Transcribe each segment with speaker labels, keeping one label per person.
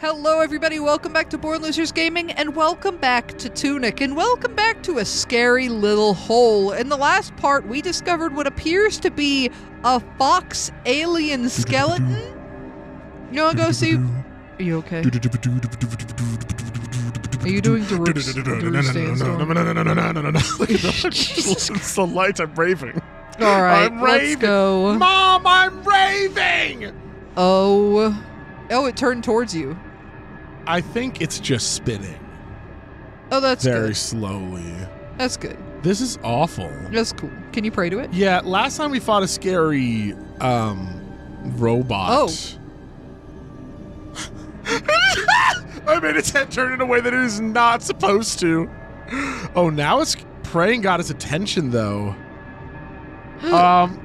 Speaker 1: Hello, everybody. Welcome back to Born Losers Gaming, and welcome back to Tunic, and welcome back to a scary little hole. In the last part, we discovered what appears to be a fox alien skeleton. You want to go see? Are you okay? Are you doing
Speaker 2: Darus? Look the lights. I'm raving.
Speaker 1: All right,
Speaker 2: I'm raving.
Speaker 1: let's go.
Speaker 2: Mom, I'm raving!
Speaker 1: Oh. Oh, it turned towards you.
Speaker 2: I think it's just spinning
Speaker 1: Oh, that's
Speaker 2: very
Speaker 1: good.
Speaker 2: slowly.
Speaker 1: That's good.
Speaker 2: This is awful.
Speaker 1: That's cool. Can you pray to it?
Speaker 2: Yeah, last time we fought a scary um robot.
Speaker 1: Oh.
Speaker 2: I made its head turn in a way that it is not supposed to. Oh, now it's praying got its attention though. Um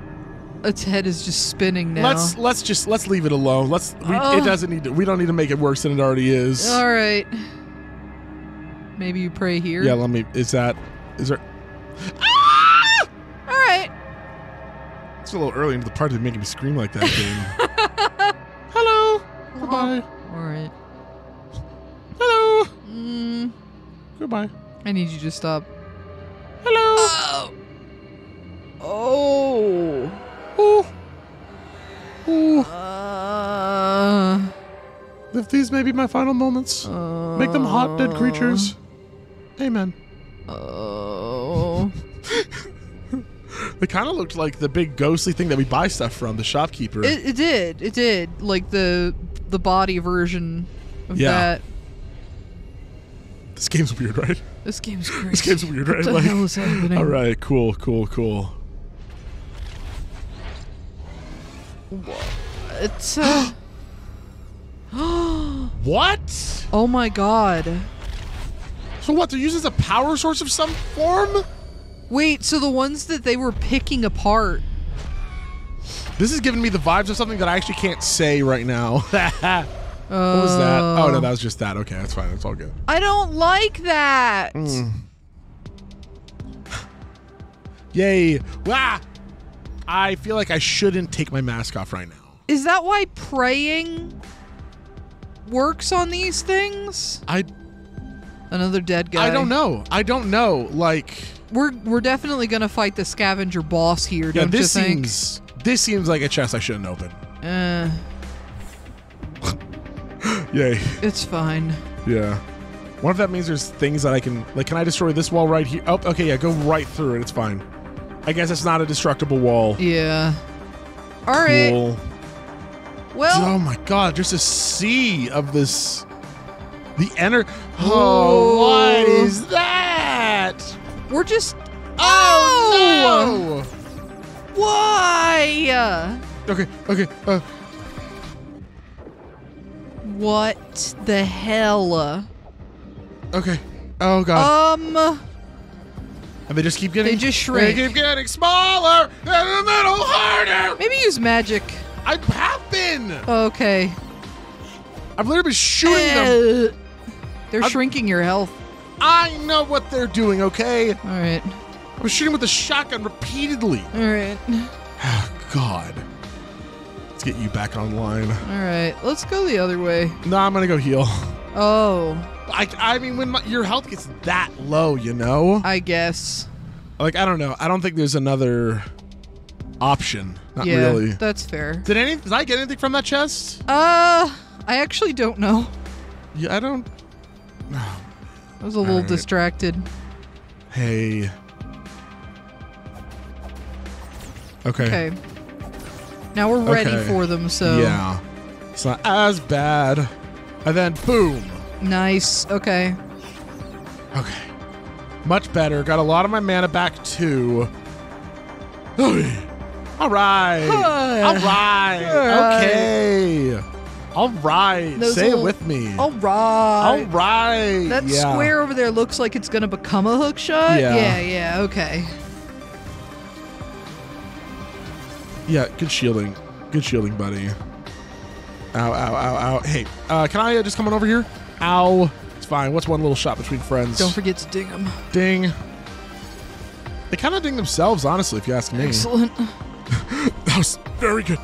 Speaker 1: Its head is just spinning now.
Speaker 2: let's let's just let's leave it alone. Let's we,
Speaker 1: Oh.
Speaker 2: it doesn't need to we don't need to make it worse than it already is.
Speaker 1: All right. Maybe you pray here.
Speaker 2: Yeah, let me is that is there
Speaker 1: All right.
Speaker 2: It's a little early into the part to be making me scream like that game. Hello. Goodbye.
Speaker 1: All right.
Speaker 2: Hello.
Speaker 1: Mm,
Speaker 2: Goodbye.
Speaker 1: I need you to stop.
Speaker 2: These may be my final moments,
Speaker 1: uh,
Speaker 2: make them hot, dead creatures. Amen.
Speaker 1: Oh.
Speaker 2: They kind of looked like the big ghostly thing that we buy stuff from, the shopkeeper.
Speaker 1: It, it did. It did. Like the the body version of
Speaker 2: Yeah.
Speaker 1: that.
Speaker 2: this game's weird, right?
Speaker 1: This game's crazy.
Speaker 2: This game's weird, right?
Speaker 1: What the
Speaker 2: Like-
Speaker 1: hell is happening?
Speaker 2: All right, cool, cool, cool.
Speaker 1: It's. Uh,
Speaker 2: What?
Speaker 1: oh my god.
Speaker 2: So what? They're used as a power source of some form?
Speaker 1: Wait, so the ones that they were picking apart.
Speaker 2: This is giving me the vibes of something that I actually can't say right now. what was that? Oh no, that was just that. Okay, that's fine. That's all good.
Speaker 1: I don't like that.
Speaker 2: Mm. Yay! Wah! I feel like I shouldn't take my mask off right now.
Speaker 1: Is that why praying works on these things?
Speaker 2: I
Speaker 1: Another dead guy.
Speaker 2: I don't know. I don't know. Like,
Speaker 1: We're we're definitely gonna fight the scavenger boss here,
Speaker 2: yeah,
Speaker 1: don't
Speaker 2: this
Speaker 1: you think?
Speaker 2: seems this seems like a chest I shouldn't open.
Speaker 1: Uh,
Speaker 2: Yay!
Speaker 1: it's fine.
Speaker 2: Yeah. What if that means there's things that I can like? Can I destroy this wall right here? Oh, okay. Yeah, go right through it. It's fine. I guess it's not a destructible wall.
Speaker 1: Yeah. All right. Well,
Speaker 2: Oh my god, just a sea of this. The enter.
Speaker 1: Oh.
Speaker 2: Oh, what is that?
Speaker 1: we're just.
Speaker 2: Oh,
Speaker 1: Why?
Speaker 2: no! Okay, okay. Uh,
Speaker 1: What the hell?
Speaker 2: okay. Oh god.
Speaker 1: Um.
Speaker 2: and they just keep getting.
Speaker 1: they just shrink.
Speaker 2: They keep getting smaller and a little harder.
Speaker 1: Maybe use magic.
Speaker 2: I have been.
Speaker 1: Okay.
Speaker 2: I've literally been shooting them.
Speaker 1: Uh, They're
Speaker 2: I'm-
Speaker 1: shrinking your health.
Speaker 2: I know what they're doing. Okay.
Speaker 1: All right.
Speaker 2: I was shooting with a shotgun repeatedly.
Speaker 1: All right.
Speaker 2: Oh, God. Let's get you back online.
Speaker 1: All right. Let's go the other way.
Speaker 2: No, I'm gonna go heal.
Speaker 1: Oh,
Speaker 2: I, I mean, when my, your health gets that low, you know,
Speaker 1: I guess.
Speaker 2: like I don't know. I don't think there's another option. Not
Speaker 1: yeah,
Speaker 2: really.
Speaker 1: that's fair.
Speaker 2: Did any? Did I get anything from that chest?
Speaker 1: Uh, I actually don't know.
Speaker 2: Yeah, I don't.
Speaker 1: I was a little
Speaker 2: Alright.
Speaker 1: distracted.
Speaker 2: Hey. Okay.
Speaker 1: Okay. Now we're ready
Speaker 2: Okay.
Speaker 1: for them, so.
Speaker 2: Yeah. It's not as bad. And then boom.
Speaker 1: Nice. Okay.
Speaker 2: Okay. Much better. Got a lot of my mana back too. All right. All right.
Speaker 1: Alright.
Speaker 2: Okay. All right.
Speaker 1: Those
Speaker 2: Say
Speaker 1: little-
Speaker 2: it with me.
Speaker 1: All right.
Speaker 2: All right.
Speaker 1: That
Speaker 2: yeah.
Speaker 1: square over there looks like it's gonna become a hook shot.
Speaker 2: Yeah.
Speaker 1: Yeah. Yeah. Okay.
Speaker 2: Yeah. Good shielding. Good shielding, buddy. Ow, ow, ow, ow. Hey, uh, can I uh, just come on over here? Ow. It's fine. What's one little shot between friends?
Speaker 1: Don't forget to ding them.
Speaker 2: Ding. They kind of ding themselves, honestly, if you ask me.
Speaker 1: Excellent.
Speaker 2: That was very good.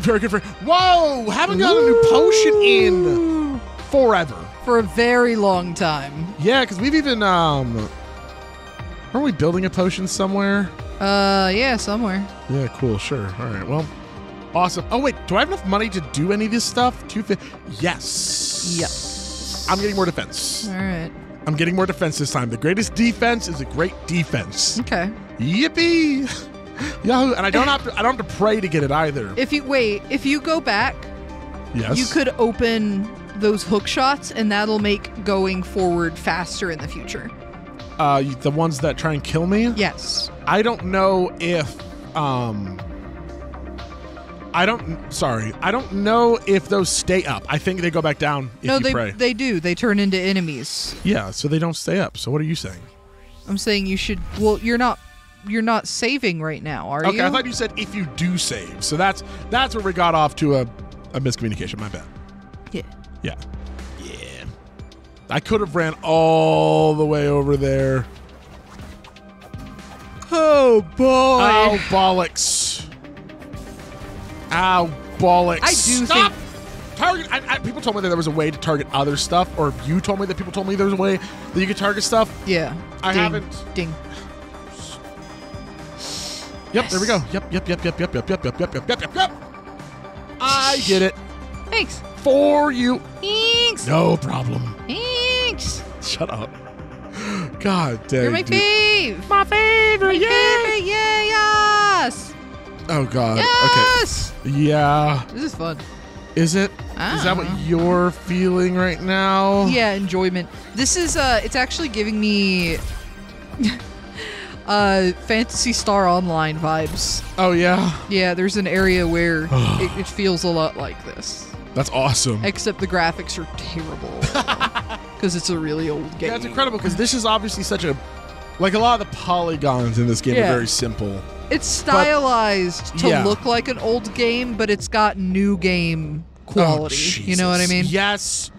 Speaker 2: Very good for. Whoa! Haven't got a new potion in. forever.
Speaker 1: For a very long time.
Speaker 2: Yeah, because we've even um, aren't we building a potion somewhere?
Speaker 1: Uh, yeah, somewhere.
Speaker 2: Yeah, cool, sure. All right, well, awesome. Oh wait, do I have enough money to do any of this stuff? Two fifty. Yes.
Speaker 1: Yep.
Speaker 2: I'm getting more defense.
Speaker 1: All right.
Speaker 2: I'm getting more defense this time. The greatest defense is a great defense.
Speaker 1: Okay.
Speaker 2: Yippee! Yahoo! And I don't have to. I don't have to pray to get it either.
Speaker 1: If you wait, if you go back,
Speaker 2: yes.
Speaker 1: you could open those hook shots, and that'll make going forward faster in the future.
Speaker 2: Uh, the ones that try and kill me.
Speaker 1: Yes.
Speaker 2: I don't know if um I don't sorry. I don't know if those stay up. I think they go back down if
Speaker 1: no,
Speaker 2: you
Speaker 1: they
Speaker 2: pray.
Speaker 1: they do. They turn into enemies.
Speaker 2: yeah, so they don't stay up. So what are you saying?
Speaker 1: I'm saying you should. Well, you're not. You're not saving right now, are
Speaker 2: Okay,
Speaker 1: you?
Speaker 2: Okay, I thought you said if you do save. So that's that's where we got off to a, a miscommunication. My bad.
Speaker 1: Yeah.
Speaker 2: Yeah. Yeah. I could have ran all the way over there.
Speaker 1: Oh boy.
Speaker 2: Ow, bollocks. Ow, bollocks.
Speaker 1: I do
Speaker 2: Stop! Target. I, I, people told me that there was a way to target other stuff, or you told me that people told me there was a way that you could target stuff.
Speaker 1: Yeah.
Speaker 2: I
Speaker 1: Ding,
Speaker 2: haven't-
Speaker 1: Ding.
Speaker 2: Yep, there we go. Yep, yep, yep, yep, yep, yep, yep, yep, yep, yep, yep, yep, yep. I get it.
Speaker 1: Thanks.
Speaker 2: For you.
Speaker 1: Thanks.
Speaker 2: No problem.
Speaker 1: Thanks.
Speaker 2: Shut up. God dang.
Speaker 1: You're my
Speaker 2: dude.
Speaker 1: fave.
Speaker 2: My favorite.
Speaker 1: My favorite. Yeah. Yes.
Speaker 2: Oh God.
Speaker 1: Yes.
Speaker 2: Okay. Yeah.
Speaker 1: This is fun.
Speaker 2: Is it? Is that what
Speaker 1: Ah.
Speaker 2: you're feeling right now?
Speaker 1: Yeah, enjoyment. This is uh it's actually giving me uh Phantasy Star Online vibes.
Speaker 2: Oh yeah.
Speaker 1: Yeah, there's an area where it, it feels a lot like this.
Speaker 2: That's awesome.
Speaker 1: Except the graphics are terrible. Because it's a really old game.
Speaker 2: Yeah, it's incredible because this is obviously such a like a lot of the polygons in this game
Speaker 1: Yeah.
Speaker 2: are very simple.
Speaker 1: It's stylized to
Speaker 2: yeah.
Speaker 1: look like an old game, but it's got new game quality.
Speaker 2: Oh,
Speaker 1: you know what I mean?
Speaker 2: Yes.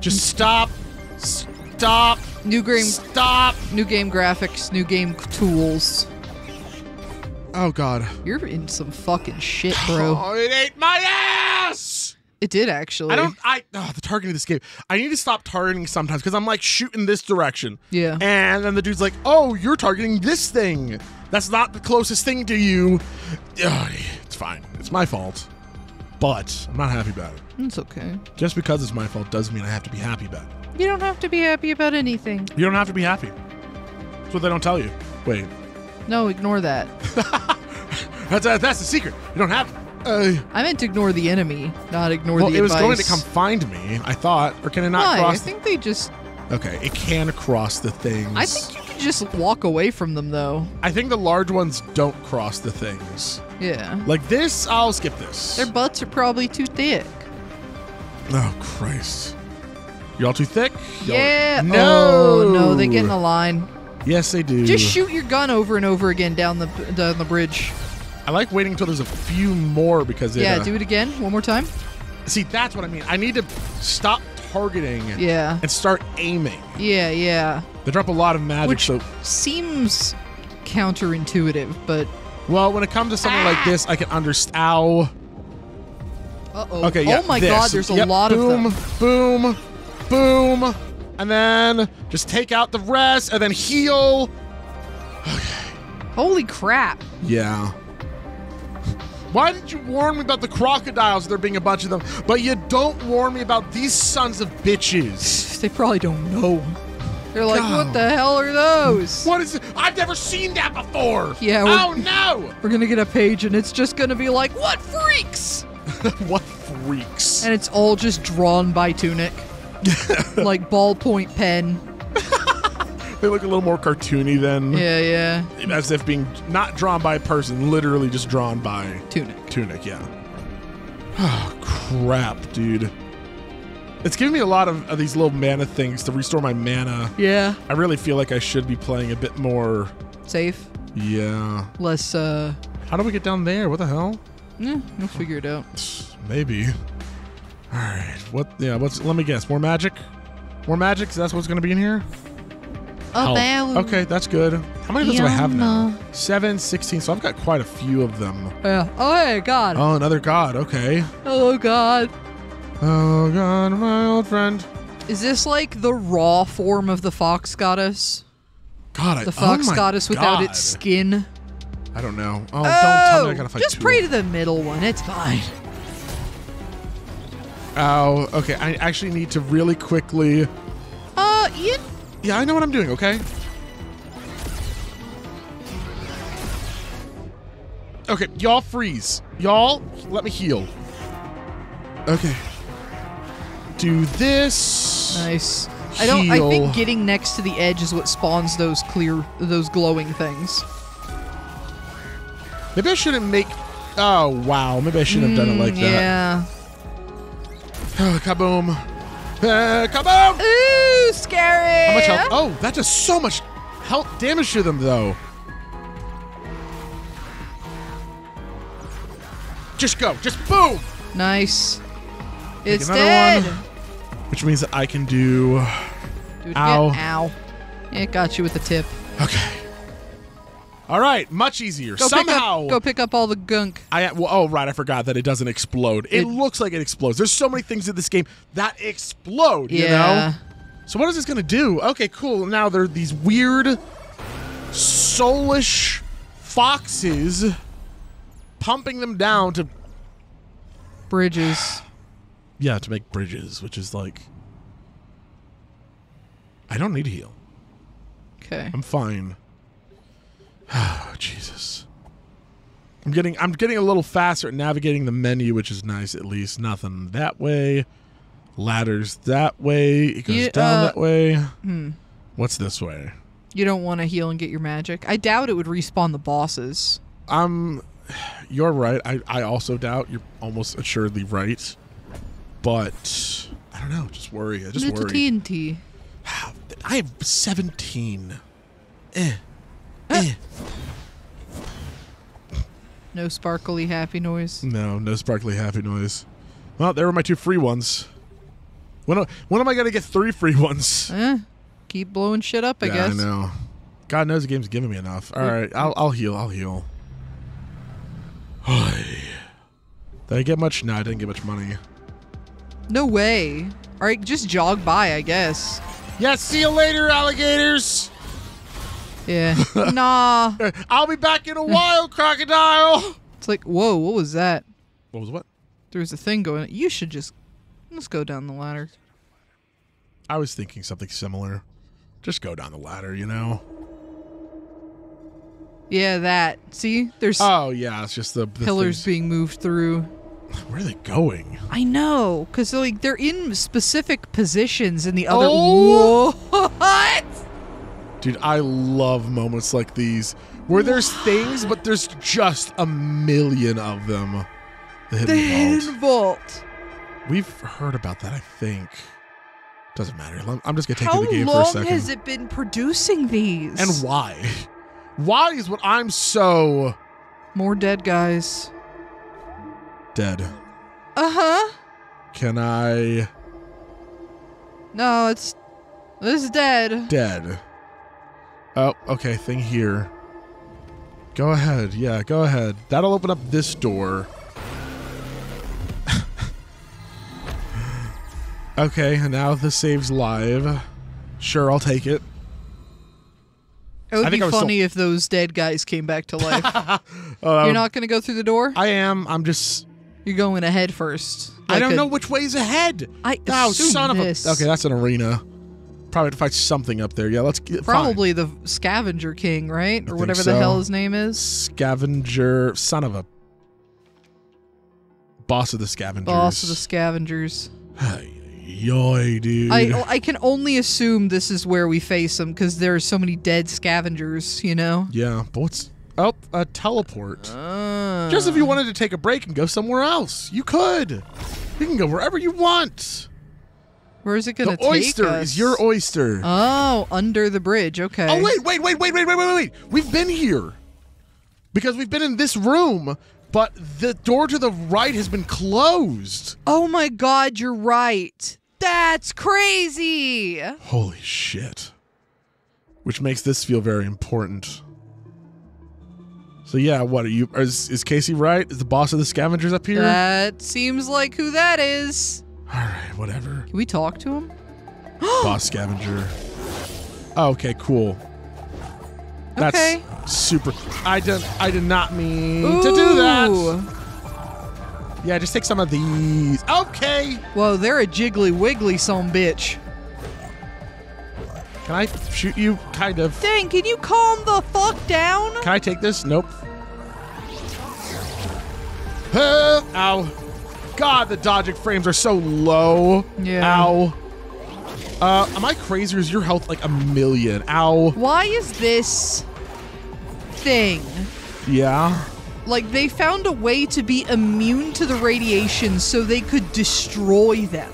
Speaker 2: Just stop. Stop.
Speaker 1: New game
Speaker 2: Stop.
Speaker 1: new game graphics, new game tools.
Speaker 2: Oh God.
Speaker 1: You're in some fucking shit, bro.
Speaker 2: Oh, it ate my ass.
Speaker 1: It did actually.
Speaker 2: I don't. I oh, the targeting of this game. I need to stop targeting sometimes because I'm like shooting this direction.
Speaker 1: Yeah.
Speaker 2: And then the dude's like, "Oh, you're targeting this thing. That's not the closest thing to you." Ugh, it's fine. It's my fault. But I'm not happy about it.
Speaker 1: It's okay.
Speaker 2: Just because it's my fault doesn't mean I have to be happy about it.
Speaker 1: You don't have to be happy about anything.
Speaker 2: You don't have to be happy. That's what they don't tell you. Wait,
Speaker 1: No, ignore that.
Speaker 2: that's uh, that's the secret. You don't have. Uh,
Speaker 1: I meant to ignore the enemy, not ignore the
Speaker 2: well,
Speaker 1: the
Speaker 2: it was going to come find me. I thought, or can it not
Speaker 1: Why? I think they just.
Speaker 2: okay, it can cross the things.
Speaker 1: I think you can just walk away from them, though.
Speaker 2: I think the large ones don't cross the things.
Speaker 1: Yeah.
Speaker 2: Like this, I'll skip this.
Speaker 1: Their butts are probably too thick.
Speaker 2: Oh Christ! You all too thick? Y'all-
Speaker 1: Yeah.
Speaker 2: No.
Speaker 1: Oh, no, they get in a line.
Speaker 2: Yes, they do.
Speaker 1: Just shoot your gun over and over again down the down the bridge.
Speaker 2: I like waiting until there's a few more because it,
Speaker 1: yeah,
Speaker 2: uh,
Speaker 1: do it again. One more time.
Speaker 2: See, that's what I mean. I need to stop targeting
Speaker 1: Yeah.
Speaker 2: and start aiming.
Speaker 1: Yeah, yeah.
Speaker 2: They drop a lot of magic,
Speaker 1: Which
Speaker 2: so
Speaker 1: seems counterintuitive, but
Speaker 2: well, when it comes to something like this, I can understand. Ow.
Speaker 1: uh oh.
Speaker 2: Okay, yeah.
Speaker 1: oh my
Speaker 2: this.
Speaker 1: god, there's a
Speaker 2: Yep,
Speaker 1: lot
Speaker 2: boom,
Speaker 1: of them.
Speaker 2: Boom, boom, and then just take out the rest, and then heal. Okay.
Speaker 1: Holy crap.
Speaker 2: Yeah. Why didn't you warn me about the crocodiles? There being a bunch of them, but you don't warn me about these sons of bitches.
Speaker 1: They probably don't know. They're like,
Speaker 2: God.
Speaker 1: what the hell are those?
Speaker 2: What is it? I've never seen that before.
Speaker 1: Yeah,
Speaker 2: Oh no!
Speaker 1: We're gonna get a page and it's just gonna be like, what freaks?
Speaker 2: what freaks?
Speaker 1: And it's all just drawn by Tunic. like ballpoint pen.
Speaker 2: They look a little more cartoony than
Speaker 1: Yeah, yeah.
Speaker 2: as if being not drawn by a person, literally just drawn by
Speaker 1: Tunic.
Speaker 2: Tunic. Yeah. Oh crap, dude. It's giving me a lot of, of these little mana things to restore my mana.
Speaker 1: Yeah.
Speaker 2: I really feel like I should be playing a bit more.
Speaker 1: Safe.
Speaker 2: Yeah.
Speaker 1: Less, uh,
Speaker 2: How do we get down there? What the hell?
Speaker 1: Yeah, we'll figure it out.
Speaker 2: Maybe. All right. What? Yeah. What's? Let me guess. More magic. More magic. So that's what's going to be in here.
Speaker 1: A
Speaker 2: Health. Okay, that's good. How many of those do I have now?
Speaker 1: Yum.
Speaker 2: Seven, 16. So I've got quite a few of them.
Speaker 1: Yeah. Oh, hey, God.
Speaker 2: Oh, another god. Okay.
Speaker 1: Hello, God.
Speaker 2: Oh god, my old friend.
Speaker 1: Is this like the raw form of the fox goddess?
Speaker 2: God, I,
Speaker 1: The fox
Speaker 2: oh
Speaker 1: goddess without
Speaker 2: God.
Speaker 1: its skin?
Speaker 2: I don't know. Oh, don't tell me I gotta fight
Speaker 1: just
Speaker 2: two.
Speaker 1: pray to the middle one. It's fine.
Speaker 2: Oh, Okay, I actually need to really quickly.
Speaker 1: Uh, Ian,
Speaker 2: Yeah, I know what I'm doing. Okay. Okay, y'all freeze. Y'all, let me heal. Okay. Do this.
Speaker 1: nice. I don't. I think getting next to the edge is what spawns those clear, those glowing things.
Speaker 2: Maybe I shouldn't make. Oh wow. Maybe I shouldn't have done it like
Speaker 1: Mm,
Speaker 2: that.
Speaker 1: Yeah.
Speaker 2: Oh, kaboom. Uh, kaboom!
Speaker 1: Ooh, scary.
Speaker 2: How much health? Oh, that does so much health damage to them, though. Just go. Just boom!
Speaker 1: Nice. It's dead.
Speaker 2: one. Which means that I can do.
Speaker 1: Do it
Speaker 2: Ow.
Speaker 1: again. Ow. It got you with the tip.
Speaker 2: Okay. All right. Much easier.
Speaker 1: Go
Speaker 2: Somehow.
Speaker 1: pick up. Go pick up all the gunk.
Speaker 2: I well, oh right, I forgot that it doesn't explode. It,
Speaker 1: It-
Speaker 2: looks like it explodes. There's so many things in this game that explode. You know. So what is this gonna do? Okay, cool. Now there are these weird, soulish foxes pumping them down to
Speaker 1: Bridges.
Speaker 2: Yeah to make bridges, which is like I don't need to heal.
Speaker 1: Okay.
Speaker 2: I'm fine. Oh, Jesus. I'm getting I'm getting a little faster at navigating the menu, which is nice at least. Nothing that way. Ladders that way. It goes
Speaker 1: You-
Speaker 2: down
Speaker 1: uh,
Speaker 2: that way.
Speaker 1: Hmm.
Speaker 2: What's this way?
Speaker 1: You don't want to heal and get your magic. I doubt it would respawn the bosses.
Speaker 2: I'm you're right. I, I also doubt you're almost assuredly right. But I don't know, just worry. I just
Speaker 1: Little
Speaker 2: worry.
Speaker 1: TNT.
Speaker 2: I have 17. Eh. Eh.
Speaker 1: No sparkly happy noise.
Speaker 2: No, no sparkly happy noise. Well, there were my two free ones. When, am- when am I going to get three free ones?
Speaker 1: Eh. Keep blowing shit up, I
Speaker 2: yeah,
Speaker 1: guess.
Speaker 2: I know. God knows the game's giving me enough. All right, I'll, I'll heal. I'll heal. Did I get much? No, I didn't get much money.
Speaker 1: No way. All right, just jog by, I guess.
Speaker 2: Yeah, see you later, alligators.
Speaker 1: Yeah. nah.
Speaker 2: I'll be back in a while, crocodile.
Speaker 1: It's like, whoa, what was that?
Speaker 2: What was what?
Speaker 1: There was a thing going. You should just let's go down the ladder.
Speaker 2: I was thinking something similar. Just go down the ladder, you know.
Speaker 1: Yeah, that. See, there's
Speaker 2: Oh yeah, it's just the, the
Speaker 1: pillars
Speaker 2: things-
Speaker 1: being moved through.
Speaker 2: Where are they going?
Speaker 1: I know, cause they're like they're in specific positions in the other.
Speaker 2: Oh!
Speaker 1: What?
Speaker 2: Dude, I love moments like these where there's things, but there's just a million of them. The hidden
Speaker 1: The
Speaker 2: vault.
Speaker 1: hidden vault.
Speaker 2: We've heard about that, I think. Doesn't matter. I'm just gonna take
Speaker 1: How
Speaker 2: the game for a second.
Speaker 1: How long has it been producing these?
Speaker 2: and why? Why is what I'm so
Speaker 1: More dead guys.
Speaker 2: Dead?
Speaker 1: Uh huh.
Speaker 2: Can I
Speaker 1: No, it's this is dead.
Speaker 2: dead? Oh, okay. Thing here. Go ahead. Yeah, go ahead. That'll open up this door. okay, and now the save's live. Sure, I'll take it.
Speaker 1: It would be
Speaker 2: was still-
Speaker 1: funny if those dead guys came back to life.
Speaker 2: Uh,
Speaker 1: You're not gonna go through the door.
Speaker 2: I am. I'm just.
Speaker 1: You're going ahead first.
Speaker 2: I don't
Speaker 1: a-
Speaker 2: know which way's ahead.
Speaker 1: I
Speaker 2: Oh, son
Speaker 1: this.
Speaker 2: of a. Okay, that's an arena. Probably have to fight something up there. Yeah, let's get. fine.
Speaker 1: Probably the Scavenger King, right? Or whatever
Speaker 2: so.
Speaker 1: the hell his name is.
Speaker 2: Scavenger. Son of a. Boss of the scavengers.
Speaker 1: Boss of the Scavengers.
Speaker 2: Yoy, dude.
Speaker 1: I I can only assume this is where we face them because there are so many dead scavengers. You know.
Speaker 2: yeah, but what's. Oh, a teleport.
Speaker 1: Uh,
Speaker 2: Just if you wanted to take a break and go somewhere else, you could. You can go wherever you want.
Speaker 1: Where's it gonna
Speaker 2: The oyster
Speaker 1: us?
Speaker 2: is your oyster.
Speaker 1: Oh, under the bridge. Okay.
Speaker 2: Oh wait, wait, wait, wait, wait, wait, wait, wait. We've been here. Because we've been in this room, but the door to the right has been closed.
Speaker 1: Oh my God, you're right. That's crazy.
Speaker 2: Holy shit. Which makes this feel very important. So yeah, what are you is, is Casey right? Is the boss of the scavengers up here?
Speaker 1: That seems like who that is.
Speaker 2: All right, whatever.
Speaker 1: Can we talk to him?
Speaker 2: Boss scavenger. Oh, okay, cool. That's
Speaker 1: Okay.
Speaker 2: super. I did. I did not mean to do that.
Speaker 1: Ooh.
Speaker 2: Yeah, just take some of these. Okay.
Speaker 1: Whoa, they're a jiggly wiggly some bitch.
Speaker 2: Can I shoot you? Kind of.
Speaker 1: Dang, can you calm the fuck down?
Speaker 2: Can I take this? Nope. Uh, ow. God, the dodging frames are so low.
Speaker 1: Yeah.
Speaker 2: Ow. Uh, am I crazy or is your health like a million? Ow.
Speaker 1: Why is this thing
Speaker 2: Yeah.
Speaker 1: like they found a way to be immune to the radiation so they could destroy them?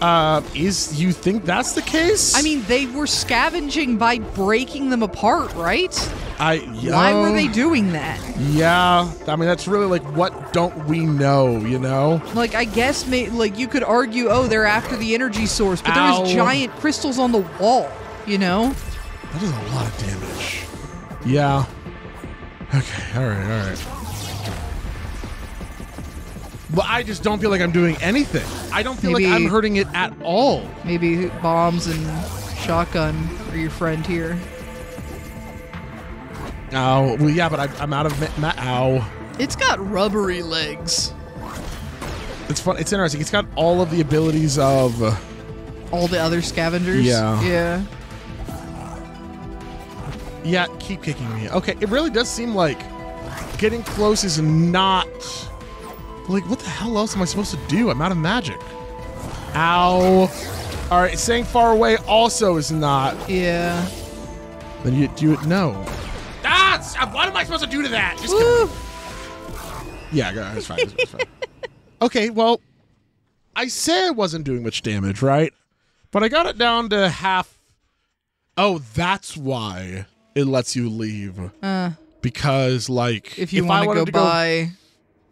Speaker 2: Uh, is you think that's the case?
Speaker 1: I mean, they were scavenging by breaking them apart, right?
Speaker 2: I
Speaker 1: Why were they doing that?
Speaker 2: Yeah, I mean that's really like what don't we know? You know?
Speaker 1: Like, I guess, may, like you could argue, oh, they're after the energy source, but there
Speaker 2: Ow.
Speaker 1: was giant crystals on the wall. You know?
Speaker 2: That is a lot of damage. Yeah. Okay. All right. All right. But I just don't feel like I'm doing anything. I don't feel
Speaker 1: Maybe-
Speaker 2: like I'm hurting it at all.
Speaker 1: Maybe bombs and shotgun are your friend here.
Speaker 2: Oh, well, yeah, but I, I'm out of ma- ma- ow.
Speaker 1: It's got rubbery legs.
Speaker 2: It's fun. It's interesting. It's got all of the abilities of. uh,
Speaker 1: All the other scavengers.
Speaker 2: Yeah.
Speaker 1: Yeah.
Speaker 2: Yeah, keep kicking me. Okay, it really does seem like getting close is not. Like, what the hell else am I supposed to do? I'm out of magic. Ow. All right, saying far away also is not.
Speaker 1: Yeah.
Speaker 2: Then you do it. No. Ah! s- What am I supposed to do to that? Just
Speaker 1: Woo!
Speaker 2: yeah, go- it's fine. It's, it's fine. okay, well, I said I wasn't doing much damage, right? But I got it down to half. Oh, that's why it lets you leave.
Speaker 1: Uh,
Speaker 2: Because, like,
Speaker 1: if you want to
Speaker 2: wanted
Speaker 1: go buy,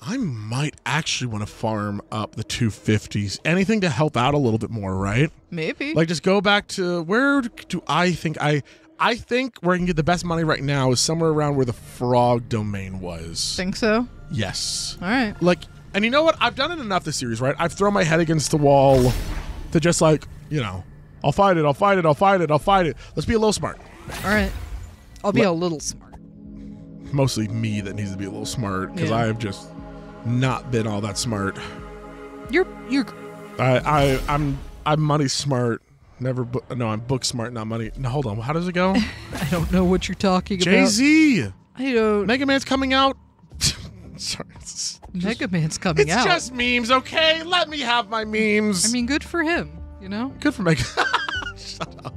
Speaker 2: I might actually want to farm up the 250s. Anything to help out a little bit more, right?
Speaker 1: maybe.
Speaker 2: Like, just go back to where do I think I. I think where I can get the best money right now is somewhere around where the frog domain was.
Speaker 1: think so.
Speaker 2: Yes.
Speaker 1: All right.
Speaker 2: Like, and you know what? I've done it enough this series, right? I've thrown my head against the wall to just like, you know, I'll fight it, I'll fight it, I'll fight it, I'll fight it. Let's be a little smart.
Speaker 1: All right. I'll be
Speaker 2: Let-
Speaker 1: a little smart.
Speaker 2: Mostly me that needs to be a little smart because
Speaker 1: Yeah.
Speaker 2: I have just not been all that smart.
Speaker 1: You're you're
Speaker 2: I, I, I'm, I'm money smart. Never, bu- no, I'm book smart, not money. No, hold on. How does it go?
Speaker 1: I don't know what you're talking
Speaker 2: Jay
Speaker 1: about.
Speaker 2: Jay Z,
Speaker 1: I don't.
Speaker 2: Mega Man's coming out. Sorry, it's,
Speaker 1: Mega Man's coming
Speaker 2: it's
Speaker 1: out.
Speaker 2: It's just memes, okay? Let me have my memes.
Speaker 1: I mean, good for him. You know.
Speaker 2: Good for Mega. Shut up.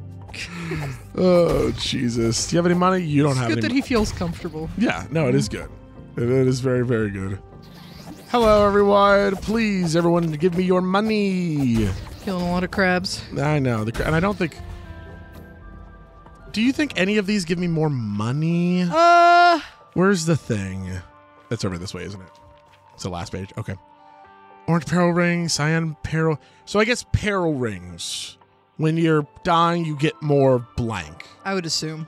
Speaker 2: Oh Jesus! Do you have any money? You don't have any money.
Speaker 1: It's
Speaker 2: have
Speaker 1: good that he feels comfortable.
Speaker 2: yeah, no, it is good. It is very, very good. Hello, everyone. Please, everyone, give me your money.
Speaker 1: Killing a lot of crabs.
Speaker 2: I know, the, and I don't think. Do you think any of these give me more money?
Speaker 1: Uh,
Speaker 2: Where's the thing? That's over this way, isn't it? It's the last page. Okay. Orange peril ring, cyan peril. So I guess peril rings. When you're dying, you get more blank.
Speaker 1: I would assume.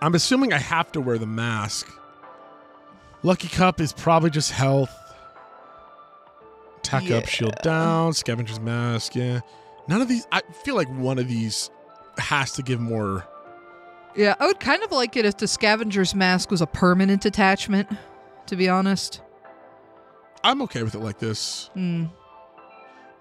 Speaker 2: I'm assuming I have to wear the mask. Lucky Cup is probably just health. Attack up, shield down, Scavenger's Mask, yeah. None of these, I feel like one of these has to give more.
Speaker 1: Yeah, I would kind of like it if the scavenger's mask was a permanent attachment. To be honest.
Speaker 2: I'm okay with it like this.
Speaker 1: Hmm.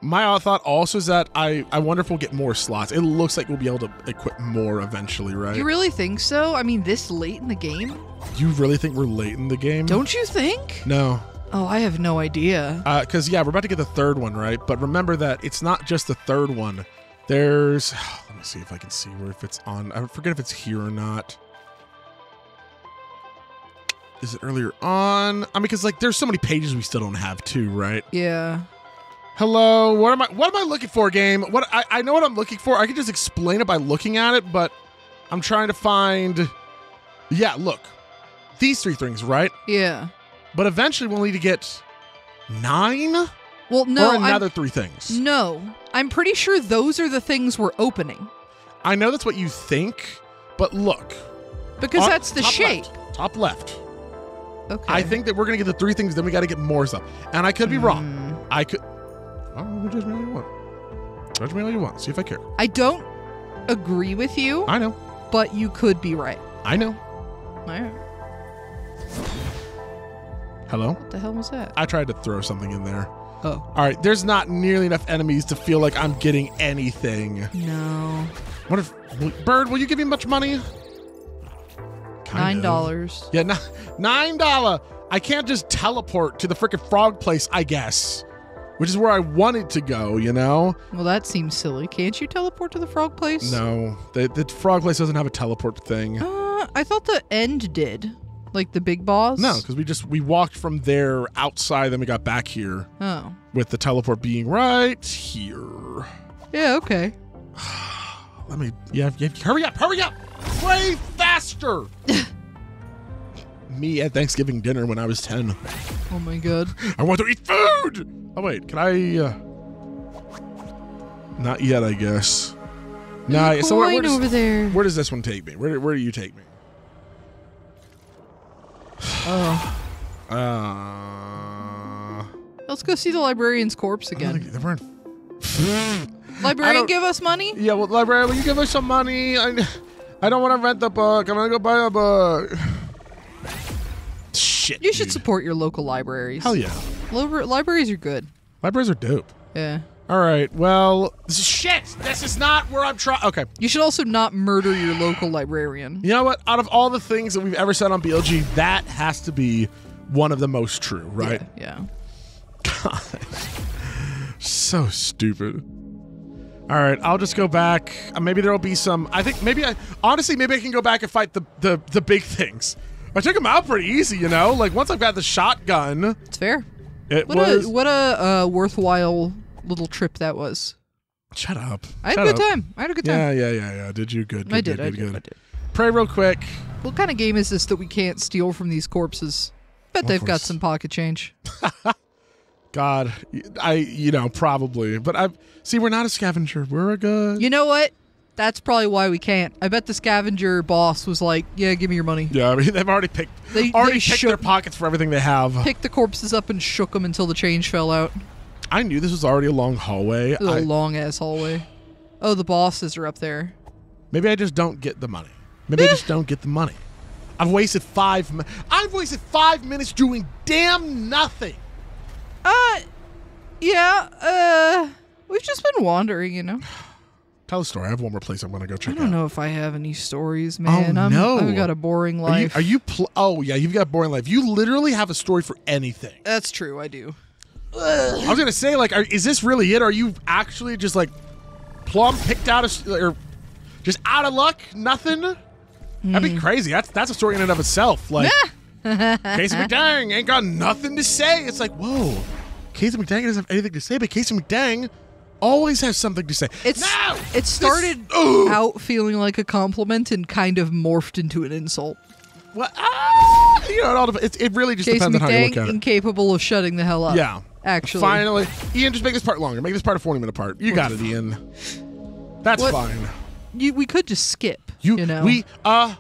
Speaker 2: My thought also is that I, I wonder if we'll get more slots. It looks like we'll be able to equip more eventually, right?
Speaker 1: You really think so? I mean, this late in the game?
Speaker 2: You really think we're late in the game?
Speaker 1: Don't you think?
Speaker 2: No.
Speaker 1: Oh, I have no idea.
Speaker 2: Uh, because, yeah, we're about to get the third one, right? But remember that it's not just the third one. There's. Let me see if I can see where if it's on. I forget if it's here or not. Is it earlier on? I mean, because, like, there's so many pages we still don't have, too, right?
Speaker 1: Yeah.
Speaker 2: Hello, what am I? What am I looking for, game? What I, I know what I'm looking for. I can just explain it by looking at it, but I'm trying to find. Yeah, look, these three things, right?
Speaker 1: Yeah.
Speaker 2: But eventually, we'll need to get nine
Speaker 1: Well, no.
Speaker 2: or
Speaker 1: I'm-
Speaker 2: another three things.
Speaker 1: no. I'm pretty sure those are the things we're opening
Speaker 2: I know that's what you think, but look,
Speaker 1: because
Speaker 2: on-
Speaker 1: that's the
Speaker 2: top
Speaker 1: shape.
Speaker 2: Left, top left.
Speaker 1: Okay.
Speaker 2: I think that we're gonna get the three things, then we got to get more stuff. And I could be wrong.
Speaker 1: Hmm.
Speaker 2: I could. Oh, judge me all you want. Judge me all you want. See if I care.
Speaker 1: I don't agree with you,
Speaker 2: I know.
Speaker 1: but you could be right.
Speaker 2: I know.
Speaker 1: All right.
Speaker 2: Hello?
Speaker 1: What the hell was that?
Speaker 2: I tried to throw something in there.
Speaker 1: Oh.
Speaker 2: All right, there's not nearly enough enemies to feel like I'm getting anything.
Speaker 1: No.
Speaker 2: What if Bird? Will you give me much money? Kind
Speaker 1: Nine
Speaker 2: of.
Speaker 1: dollars.
Speaker 2: Yeah, n- nine dollar. I can't just teleport to the freaking frog place. I guess, which is where I wanted to go. You know?
Speaker 1: Well, that seems silly. Can't you teleport to the frog place?
Speaker 2: No, the the frog place doesn't have a teleport thing.
Speaker 1: Uh, I thought the end did. Like the big boss?
Speaker 2: No, because we just we walked from there outside, then we got back here
Speaker 1: Oh.
Speaker 2: with the teleport being right here.
Speaker 1: Yeah, okay.
Speaker 2: Let me. Yeah, yeah hurry up! Hurry up! Way faster! Me at Thanksgiving dinner when I was ten.
Speaker 1: Oh my god.
Speaker 2: I want to eat food. Oh wait, can I? Uh... Not yet, I guess. Nah.
Speaker 1: There's
Speaker 2: So where, where
Speaker 1: coin over
Speaker 2: does
Speaker 1: there.
Speaker 2: where does this one take me? Where where do you take me?
Speaker 1: Oh.
Speaker 2: Uh.
Speaker 1: Let's go see the librarian's corpse again.
Speaker 2: think- They're in.
Speaker 1: Librarian, give us money?
Speaker 2: Yeah, well, librarian, will you give us some money? I, I don't want to rent the book. I'm gonna go buy a book. Shit.
Speaker 1: You should
Speaker 2: dude.
Speaker 1: support your local libraries.
Speaker 2: Hell yeah.
Speaker 1: Libra- libraries are good.
Speaker 2: Libraries are dope.
Speaker 1: Yeah.
Speaker 2: All right. Well, this is shit. This is not where I'm trying. Okay.
Speaker 1: You should also not murder your local librarian.
Speaker 2: You know what? Out of all the things that we've ever said on BLG, that has to be one of the most true, right?
Speaker 1: Yeah.
Speaker 2: God. so stupid. All right, I'll just go back. Uh, maybe there will be some. I think maybe I honestly maybe I can go back and fight the the, the big things. I took him out pretty easy, you know. Like once I've got the shotgun,
Speaker 1: It's fair.
Speaker 2: it
Speaker 1: What
Speaker 2: was.
Speaker 1: a what a uh, worthwhile little trip that was.
Speaker 2: Shut up.
Speaker 1: I had
Speaker 2: Shut
Speaker 1: a good
Speaker 2: up.
Speaker 1: time. I had a good time.
Speaker 2: Yeah, yeah, yeah, yeah. Did you good? good
Speaker 1: I did.
Speaker 2: Good,
Speaker 1: I did.
Speaker 2: good.
Speaker 1: I did.
Speaker 2: Pray real quick.
Speaker 1: What kind of game is this that we can't steal from these corpses? Bet
Speaker 2: Of
Speaker 1: they've got some pocket change.
Speaker 2: God, I you know probably, but I see we're not a scavenger. We're a good.
Speaker 1: You know what? That's probably why we can't. I bet the scavenger boss was like, "Yeah, give me your money."
Speaker 2: Yeah, I mean they've already picked.
Speaker 1: They-
Speaker 2: already
Speaker 1: they
Speaker 2: picked
Speaker 1: shook-
Speaker 2: their pockets for everything they have.
Speaker 1: Picked the corpses up and shook them until the change fell out.
Speaker 2: I knew this was already a long hallway.
Speaker 1: Was
Speaker 2: I-
Speaker 1: a long ass hallway. Oh, the bosses are up there.
Speaker 2: Maybe I just don't get the money. Maybe I just don't get the money. I've wasted five. I've wasted five minutes doing damn nothing.
Speaker 1: Uh, yeah. Uh, we've just been wandering, you know.
Speaker 2: Tell a story. I have one more place I'm gonna go check.
Speaker 1: I don't
Speaker 2: out.
Speaker 1: know if I have any stories, man.
Speaker 2: Oh,
Speaker 1: I'm,
Speaker 2: no.
Speaker 1: I've got a boring
Speaker 2: Are you?
Speaker 1: life.
Speaker 2: Are you? Pl- oh yeah, you've got a boring life. You literally have a story for anything.
Speaker 1: That's true. I do.
Speaker 2: I was gonna say like, are, is this really it? Are you actually just like plumb picked out of or just out of luck? Nothing. That'd
Speaker 1: Hmm.
Speaker 2: be crazy. That's that's a story in and of itself. Like Casey McDang ain't got nothing to say. It's like whoa, Casey McDang doesn't have anything to say, but Casey McDang always has something to say.
Speaker 1: It's
Speaker 2: no.
Speaker 1: it started
Speaker 2: Ugh.
Speaker 1: out feeling like a compliment and kind of morphed into an insult.
Speaker 2: Well, ah, you know, it, all, it, it really just
Speaker 1: Casey
Speaker 2: depends on how you look at it.
Speaker 1: incapable of shutting the hell up.
Speaker 2: Yeah.
Speaker 1: actually.
Speaker 2: Finally, Ian, just make this part longer. Make this part a 40 minute part. You got it, Ian. That's
Speaker 1: What-
Speaker 2: fine.
Speaker 1: You, we could just skip.
Speaker 2: You,
Speaker 1: You, know,
Speaker 2: we, uh,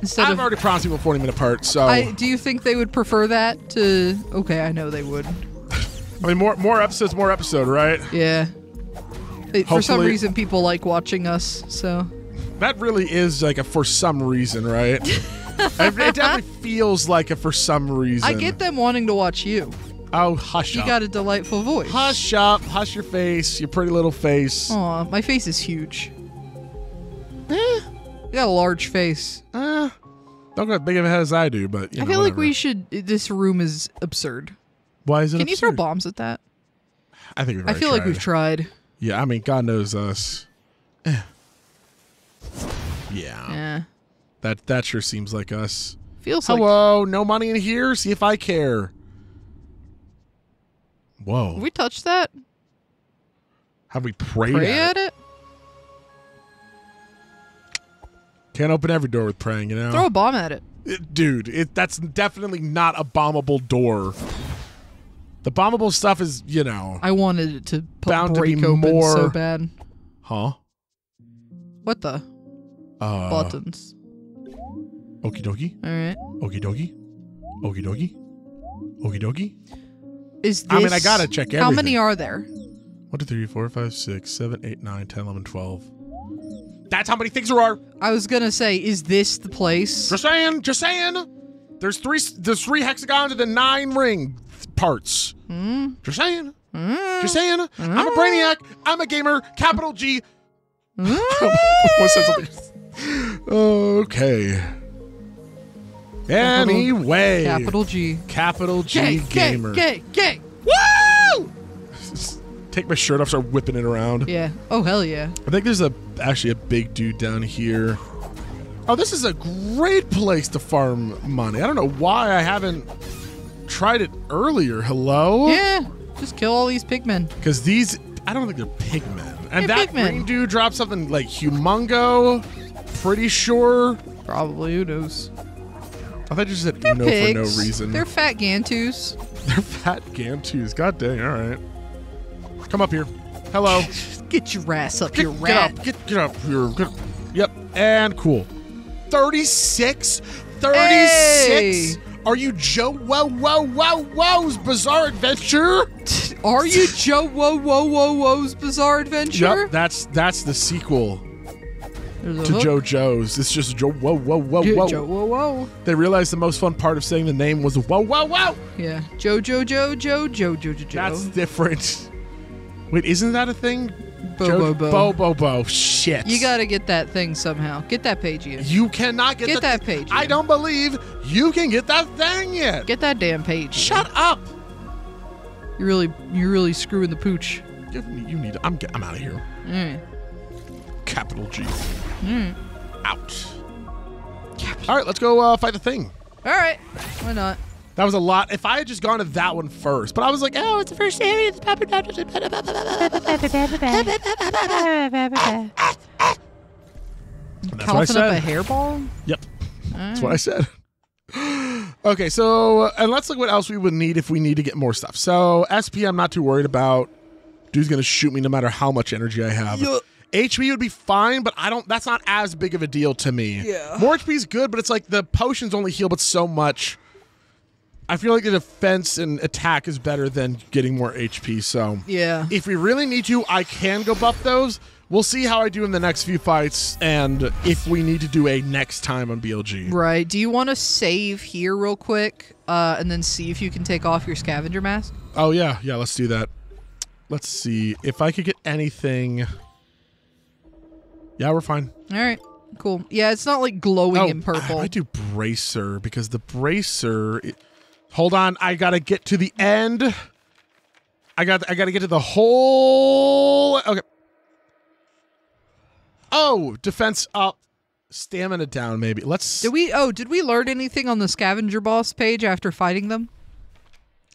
Speaker 1: instead
Speaker 2: I've
Speaker 1: of.
Speaker 2: already promised people a 40 minute part, so
Speaker 1: I, do you think they would prefer that to? Okay, I know they would.
Speaker 2: Mean, more more episodes, more episode, right?
Speaker 1: Yeah. They- for some reason, people like watching us. So
Speaker 2: That really is like a for some reason, right? it, it definitely feels like a for some reason.
Speaker 1: I get them wanting to watch you.
Speaker 2: Oh, hush up.
Speaker 1: You
Speaker 2: up.
Speaker 1: got a delightful voice.
Speaker 2: Hush up. Hush your face. Your pretty little face.
Speaker 1: Aw, my face is huge.
Speaker 2: Eh,
Speaker 1: You got a large face.
Speaker 2: eh. Don't got as big of a head as I do, but you
Speaker 1: I
Speaker 2: know,
Speaker 1: feel like
Speaker 2: whatever.
Speaker 1: we should. This room is absurd.
Speaker 2: Why is it?
Speaker 1: Can you throw bombs at that?
Speaker 2: I think we've
Speaker 1: I feel like we've tried.
Speaker 2: Yeah, I mean, God knows us. Eh. Yeah,
Speaker 1: Yeah.
Speaker 2: that that sure seems like us.
Speaker 1: Feels like.
Speaker 2: Hello, no money in here. See if I care. Whoa,
Speaker 1: Have we touched that?
Speaker 2: have we prayed
Speaker 1: Pray
Speaker 2: at
Speaker 1: at it?
Speaker 2: Can't open every door with praying, you know.
Speaker 1: Throw a bomb at it.
Speaker 2: It- dude, it, that's definitely not a bombable door. The bombable stuff is, you know,
Speaker 1: I wanted it to p-
Speaker 2: Bound to be
Speaker 1: break open so bad.
Speaker 2: huh?
Speaker 1: What the
Speaker 2: Uh,
Speaker 1: buttons?
Speaker 2: Okie dokie,
Speaker 1: All right.
Speaker 2: okie dokie, okie dokie, okie dokie.
Speaker 1: Is this,
Speaker 2: I mean, I gotta check
Speaker 1: How many are there?
Speaker 2: 1, 2, 3, 4, 5, 6, 7, 8, 9, 10, 11, 12. That's how many things there are.
Speaker 1: I was gonna say, is this the place?
Speaker 2: Just saying, just saying. There's three there's three hexagons and then nine ring parts.
Speaker 1: Hmm?
Speaker 2: Just saying. Just saying. I'm a hmm? brainiac. I'm a gamer. Capital G. Hmm? Something? Okay. Anyway.
Speaker 1: Capital G.
Speaker 2: Capital G
Speaker 1: Gay, gay, gay, gay.
Speaker 2: Woo! Take my shirt off, start whipping it around.
Speaker 1: Yeah. Oh hell yeah.
Speaker 2: I think there's a actually a big dude down here. Oh, this is a great place to farm money. I don't know why I haven't tried it earlier. Hello?
Speaker 1: Yeah. Just kill all these pigmen.
Speaker 2: Because these, I don't think they're pigmen. And
Speaker 1: They're
Speaker 2: that
Speaker 1: pigmen.
Speaker 2: green dude dropped something like humongo. Pretty sure.
Speaker 1: Probably. Who knows?
Speaker 2: I thought you said
Speaker 1: They're
Speaker 2: no
Speaker 1: pigs.
Speaker 2: for no reason.
Speaker 1: They're fat gantus.
Speaker 2: They're fat gamtus. God dang. All right. Come up here. Hello.
Speaker 1: Get your ass up,
Speaker 2: Get,
Speaker 1: you
Speaker 2: get up. Get, get up here. Get, yep. And cool. 36? 36?
Speaker 1: Hey!
Speaker 2: Are you Joe Whoa Whoa Whoa Whoa's Bizarre Adventure?
Speaker 1: Are you Joe Whoa Whoa Whoa Whoa's Bizarre Adventure?
Speaker 2: Yep, that's that's the sequel to
Speaker 1: hook.
Speaker 2: Joe Joe's. It's just Joe Whoa Whoa Whoa
Speaker 1: jo-
Speaker 2: Whoa.
Speaker 1: Joe Whoa Whoa.
Speaker 2: They realized the most fun part of saying the name was Whoa Whoa Whoa.
Speaker 1: Yeah, Joe Joe Joe Joe Joe Joe Joe.
Speaker 2: That's different. Wait, isn't that a thing?
Speaker 1: Bo
Speaker 2: Joe-
Speaker 1: Bo Bo.
Speaker 2: Bo Bo Bo. Shit.
Speaker 1: You gotta get that thing somehow. Get that page in.
Speaker 2: You cannot get,
Speaker 1: Get
Speaker 2: the-
Speaker 1: that page
Speaker 2: I don't believe you can get that thing yet.
Speaker 1: Get that damn page.
Speaker 2: Shut up.
Speaker 1: You're really you're really screwing the pooch.
Speaker 2: You need. You need I'm. I'm out of here.
Speaker 1: Mm.
Speaker 2: Capital G.
Speaker 1: Mm.
Speaker 2: Out. All right, let's go uh, fight the thing.
Speaker 1: All right. Why not?
Speaker 2: That was a lot. If I had just gone to that one first, but I was like, oh, it's the first area. It's That's what I
Speaker 1: Coughing up a hairball.
Speaker 2: Yep. That's what I said. okay, so uh, and let's look what else we would need if we need to get more stuff. So SP, I'm not too worried about. Dude's gonna shoot me no matter how much energy I have.
Speaker 1: Yeah.
Speaker 2: HP would be fine, but I don't. That's not as big of a deal to me.
Speaker 1: Yeah.
Speaker 2: More HP is good, but it's like the potions only heal, but so much. I feel like the defense and attack is better than getting more HP. So
Speaker 1: Yeah.
Speaker 2: if we really need to, I can go buff those. We'll see how I do in the next few fights, and if we need to do a next time on BLG.
Speaker 1: Right. Do you want to save here real quick, uh, and then see if you can take off your scavenger mask?
Speaker 2: Oh yeah, yeah. Let's do that. Let's see if I could get anything. Yeah, we're fine.
Speaker 1: All right. Cool. Yeah, it's not like glowing
Speaker 2: oh,
Speaker 1: in purple.
Speaker 2: I might do bracer because the bracer. it- hold on, I gotta get to the end. I got. I gotta get to the whole. Okay. Oh, defense up, stamina down. Maybe let's
Speaker 1: Did we? Oh, did we learn anything on the scavenger boss page after fighting them?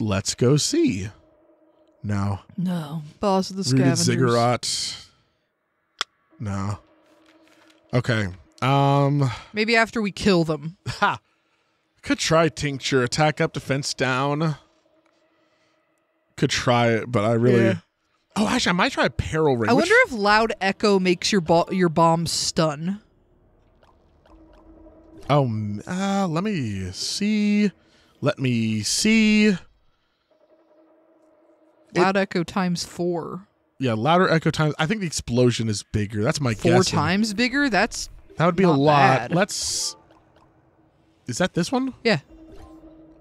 Speaker 2: let's go see. No,
Speaker 1: No. Boss of the
Speaker 2: rooted
Speaker 1: scavengers.
Speaker 2: ziggurat. No. Okay. Um.
Speaker 1: Maybe after we kill them.
Speaker 2: Ha. Could try tincture, attack up, defense down. Could try it, but I really.
Speaker 1: Yeah.
Speaker 2: Oh, actually, I might try a peril ring.
Speaker 1: I
Speaker 2: which-
Speaker 1: wonder if loud echo makes your bo- your bomb stun.
Speaker 2: Oh, uh, let me see. Let me see. It-
Speaker 1: Loud echo times four.
Speaker 2: Yeah, louder echo times. I think the explosion is bigger. That's my
Speaker 1: Four
Speaker 2: guess.
Speaker 1: times bigger. That's
Speaker 2: That would be a lot.
Speaker 1: bad.
Speaker 2: Let's. Is that this one?
Speaker 1: yeah.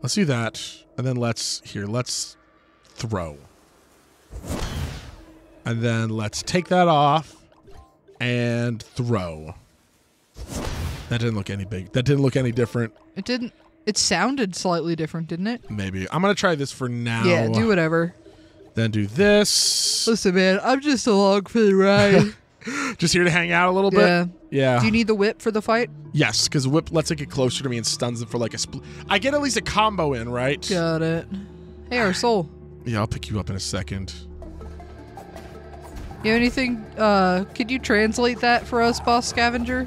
Speaker 2: Let's do that, and then let's here. Let's throw, and then let's take that off and throw. That didn't look any big. That didn't look any different.
Speaker 1: It didn't. It sounded slightly different, didn't it?
Speaker 2: Maybe I'm gonna try this for now.
Speaker 1: Yeah. Do whatever.
Speaker 2: Then do this.
Speaker 1: Listen, man. I'm just along for the ride.
Speaker 2: Just here to hang out a little
Speaker 1: yeah.
Speaker 2: bit. Yeah.
Speaker 1: Do you need the whip for the fight?
Speaker 2: yes, because whip lets it get closer to me and stuns them for like a split. I get at least a combo in, right?
Speaker 1: Got it. Hey, our soul.
Speaker 2: Yeah, I'll pick you up in a second.
Speaker 1: You have anything? Uh, could you translate that for us, Boss Scavenger?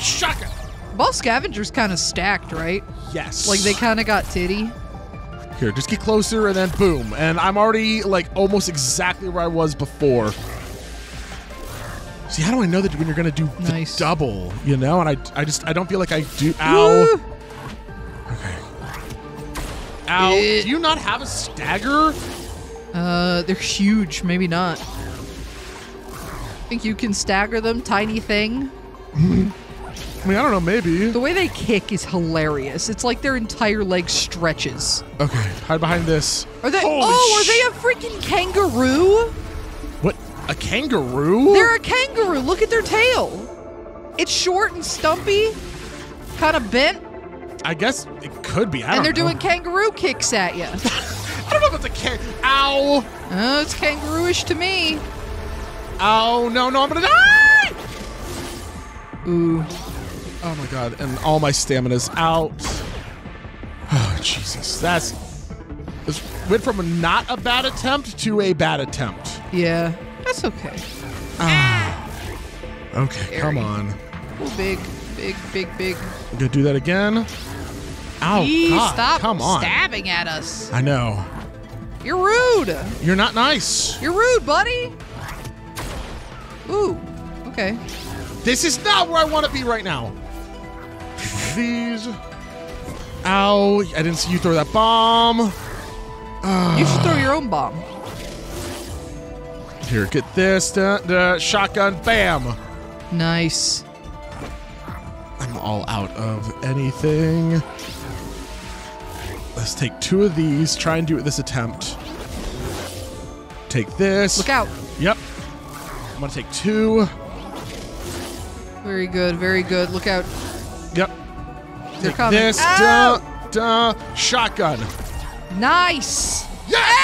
Speaker 2: Shaka.
Speaker 1: Boss Scavenger's kind of stacked, right?
Speaker 2: Yes.
Speaker 1: Like they kind of got titty.
Speaker 2: Here, just get closer and then boom. And I'm already like almost exactly where I was before. See, how do I know that when you're gonna do the
Speaker 1: Nice.
Speaker 2: double? You know, and I, I just, I don't feel like I do. Ow. Okay. Ow.
Speaker 1: Eh.
Speaker 2: Do you not have a stagger?
Speaker 1: Uh, they're huge. Maybe not. I Think you can stagger them, tiny thing?
Speaker 2: I mean, I don't know, maybe.
Speaker 1: The way they kick is hilarious. It's like their entire leg stretches.
Speaker 2: Okay, hide behind this.
Speaker 1: Are they?
Speaker 2: Holy
Speaker 1: oh, are they a freaking kangaroo?
Speaker 2: A kangaroo?
Speaker 1: They're a kangaroo. Look at their tail. It's short and stumpy, kind of bent,
Speaker 2: I guess it could be. I
Speaker 1: and they're
Speaker 2: know.
Speaker 1: doing kangaroo kicks at you.
Speaker 2: I don't know if it's a can. Ow!
Speaker 1: oh, it's kangarooish to me.
Speaker 2: Ow! No, no, I'm gonna die! Ah!
Speaker 1: Ooh.
Speaker 2: Oh my god! And all my stamina's out. Oh Jesus! That's. This went from a not a bad attempt to a bad attempt.
Speaker 1: Yeah, that's okay. Ah.
Speaker 2: Okay, come on.
Speaker 1: Oh, big, big, big, big.
Speaker 2: I'm gonna do that again. Ow!
Speaker 1: Eee,
Speaker 2: God,
Speaker 1: stop
Speaker 2: come on.
Speaker 1: stabbing at us.
Speaker 2: I know.
Speaker 1: You're rude.
Speaker 2: You're not nice.
Speaker 1: You're rude, buddy. Ooh. Okay.
Speaker 2: This is not where I want to be right now. Please. Ow! I didn't see you throw that bomb.
Speaker 1: You should throw ah. your own bomb.
Speaker 2: Here, get this. Da, da, shotgun. Bam.
Speaker 1: Nice.
Speaker 2: I'm all out of anything. Let's take two of these. Try and do it this attempt. Take this.
Speaker 1: Look out.
Speaker 2: Yep. I'm gonna take two.
Speaker 1: Very good. Very good. Look out.
Speaker 2: Yep.
Speaker 1: They're
Speaker 2: Take
Speaker 1: coming.
Speaker 2: this.
Speaker 1: Ow!
Speaker 2: Da, da, shotgun.
Speaker 1: Nice.
Speaker 2: Yes!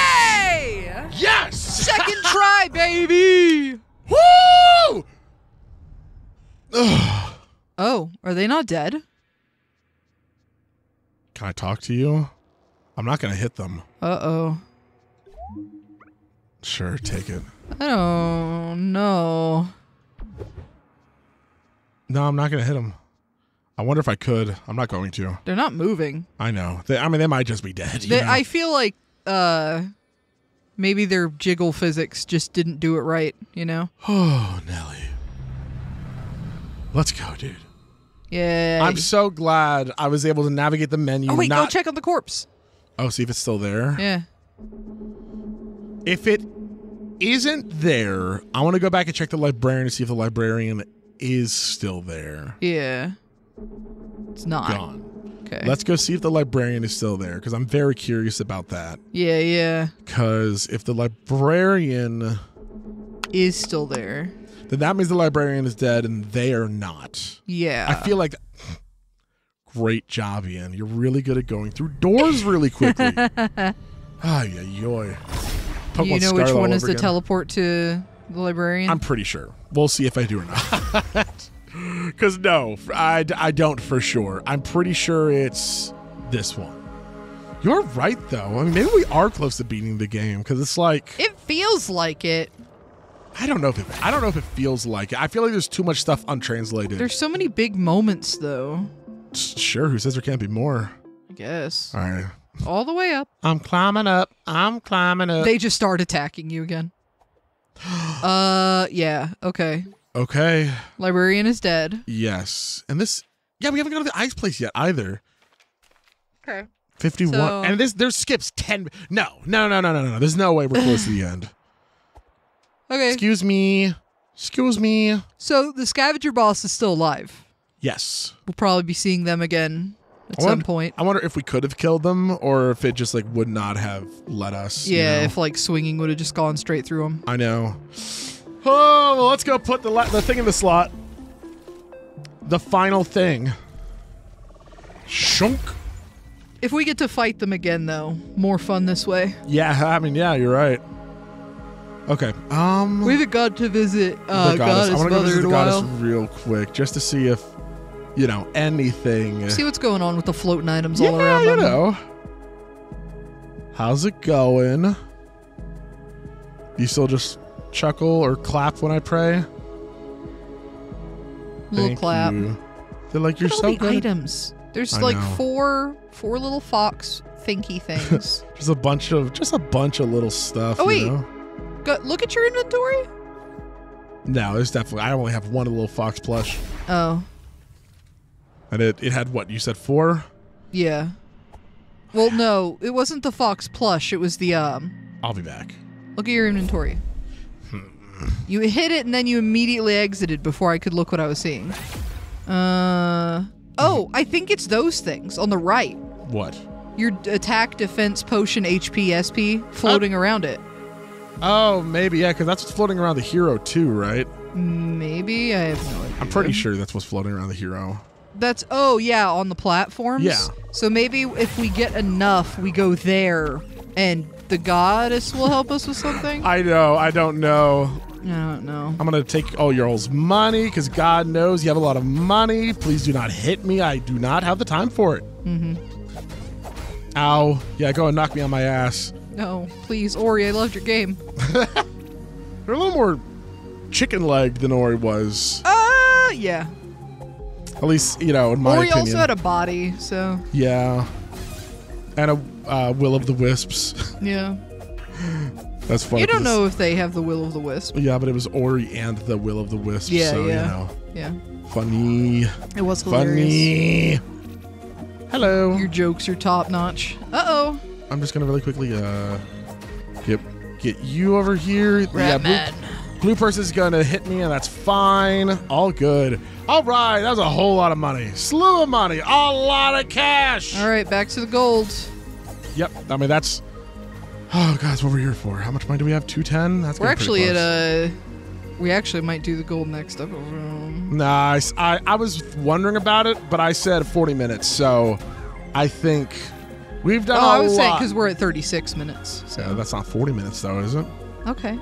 Speaker 2: Yes!
Speaker 1: Second try, baby.
Speaker 2: Woo!
Speaker 1: Oh, are they not dead?
Speaker 2: Can I talk to you? I'm not gonna hit them.
Speaker 1: Uh oh.
Speaker 2: Sure, take it.
Speaker 1: I don't know.
Speaker 2: No, I'm not gonna hit them. I wonder if I could. I'm not going to.
Speaker 1: They're not moving.
Speaker 2: I know. They, I mean, they might just be dead.
Speaker 1: They? I feel like uh maybe their jiggle physics just didn't do it right, you know?
Speaker 2: Oh, Nelly. Let's go, dude.
Speaker 1: Yeah.
Speaker 2: I'm so glad I was able to navigate the menu.
Speaker 1: oh wait,
Speaker 2: not-
Speaker 1: go check on the corpse.
Speaker 2: Oh, see if it's still there.
Speaker 1: Yeah.
Speaker 2: If it isn't there, I want to go back and check the librarian to see if the librarian is still there.
Speaker 1: Yeah. It's not.
Speaker 2: Gone.
Speaker 1: Okay.
Speaker 2: Let's go see if the librarian is still there because I'm very curious about that.
Speaker 1: yeah, yeah.
Speaker 2: Because if the librarian,
Speaker 1: Is still there.
Speaker 2: then that means the librarian is dead and they are not.
Speaker 1: Yeah.
Speaker 2: I feel like. Great job, Ian. You're really good at going through doors really quickly. Ah, yeah, yoy.
Speaker 1: Do you know which
Speaker 2: Scarlet all
Speaker 1: one is the
Speaker 2: again.
Speaker 1: teleport to the librarian?
Speaker 2: I'm pretty sure. We'll see if I do or not. Because no, I, I don't for sure. I'm pretty sure it's this one. You're right, though. I mean, maybe we are close to beating the game because it's like
Speaker 1: it feels like it.
Speaker 2: I don't know if it, I don't know if it feels like it. I feel like there's too much stuff untranslated.
Speaker 1: There's so many big moments though.
Speaker 2: sure, who says there can't be more?
Speaker 1: I guess.
Speaker 2: All right,
Speaker 1: All the way up.
Speaker 2: I'm climbing up. I'm climbing up.
Speaker 1: They just start attacking you again. uh yeah, okay.
Speaker 2: Okay,
Speaker 1: Librarian is dead.
Speaker 2: yes, and this. Yeah, we haven't got to the ice place yet either.
Speaker 1: Okay.
Speaker 2: 51
Speaker 1: So-
Speaker 2: and this there's skips 10 no no no no no no no there's no way we're close to the end
Speaker 1: Okay.
Speaker 2: excuse me excuse me
Speaker 1: So the scavenger boss is still alive.
Speaker 2: yes
Speaker 1: We'll probably be seeing them again at
Speaker 2: I
Speaker 1: some
Speaker 2: wonder-
Speaker 1: point.
Speaker 2: i wonder if we could have killed them or if it just like would not have let us you
Speaker 1: Yeah,
Speaker 2: know?
Speaker 1: if like swinging would have just gone straight through them.
Speaker 2: i know oh well, let's go put the, la- the thing in the slot the final thing shunk
Speaker 1: If we get to fight them again, though, more fun this way.
Speaker 2: yeah i mean yeah you're right okay um
Speaker 1: We haven't got to visit uh,
Speaker 2: the goddess.
Speaker 1: Goddess
Speaker 2: I want to go visit the goddess
Speaker 1: while.
Speaker 2: real quick, just to see if, you know, anything.
Speaker 1: See what's going on with the floating items
Speaker 2: yeah,
Speaker 1: all around
Speaker 2: you
Speaker 1: them.
Speaker 2: know. How's it going? You still just chuckle or clap when I pray?
Speaker 1: Little
Speaker 2: Thank
Speaker 1: clap.
Speaker 2: you. They're like, you're so good.
Speaker 1: items. There's
Speaker 2: I
Speaker 1: like
Speaker 2: know.
Speaker 1: four four little fox thinky things.
Speaker 2: Just a bunch of, just a bunch of little stuff.
Speaker 1: Oh,
Speaker 2: you
Speaker 1: wait.
Speaker 2: know?
Speaker 1: Go, look at your inventory.
Speaker 2: No, there's definitely. I only have one little fox plush,
Speaker 1: Oh,
Speaker 2: and it it had what you said four.
Speaker 1: yeah. Well, no, it wasn't the fox plush. It was the um.
Speaker 2: I'll be back.
Speaker 1: Look at your inventory. You hit it and then you immediately exited before I could look what I was seeing. Uh oh, I think it's those things on the right.
Speaker 2: What?
Speaker 1: Your attack, defense, potion, HP, SP floating around it.
Speaker 2: Oh, maybe yeah, because that's what's floating around the hero too, right?
Speaker 1: Maybe I have no idea.
Speaker 2: I'm pretty sure that's what's floating around the hero.
Speaker 1: That's oh yeah on the platforms.
Speaker 2: Yeah.
Speaker 1: So maybe if we get enough, we go there, and the goddess will help us with something. I
Speaker 2: know. I don't know.
Speaker 1: Don't know.
Speaker 2: I'm gonna take all your all's money because God knows you have a lot of money. Please do not hit me. I do not have the time for it.
Speaker 1: Mm-hmm.
Speaker 2: Ow. Yeah, go and knock me on my ass.
Speaker 1: No, please, Ori. I loved your game.
Speaker 2: They're a little more chicken leg than Ori was.
Speaker 1: Uh yeah.
Speaker 2: At least, you know, in my
Speaker 1: Ori
Speaker 2: opinion.
Speaker 1: also had a body, so
Speaker 2: yeah. And a uh, Will of the Wisps.
Speaker 1: yeah.
Speaker 2: That's funny.
Speaker 1: You don't know if they have the will of the wisp.
Speaker 2: Yeah, but it was Ori and the Will of the wisp.
Speaker 1: Yeah,
Speaker 2: so,
Speaker 1: yeah.
Speaker 2: you know.
Speaker 1: Yeah,
Speaker 2: Funny.
Speaker 1: it was hilarious.
Speaker 2: Funny. Hello.
Speaker 1: Your jokes are top notch. Uh oh.
Speaker 2: I'm just gonna really quickly uh get get you over here.
Speaker 1: Rat
Speaker 2: blue,
Speaker 1: man.
Speaker 2: blue person's gonna hit me, and that's fine. All good. All right, that was a whole lot of money. Slew of money. A lot of cash.
Speaker 1: All right, back to the gold.
Speaker 2: Yep. I mean that's. Oh, guys, what we're here for? How much money do we have? Two ten. That's
Speaker 1: We're actually at a. We actually might do the gold next episode.
Speaker 2: Nice. I, I was wondering about it, but I said 40 minutes, so I think we've done
Speaker 1: Oh, I was saying because we're at 36 minutes. So
Speaker 2: Yeah, that's not 40 minutes, though, is it?
Speaker 1: okay.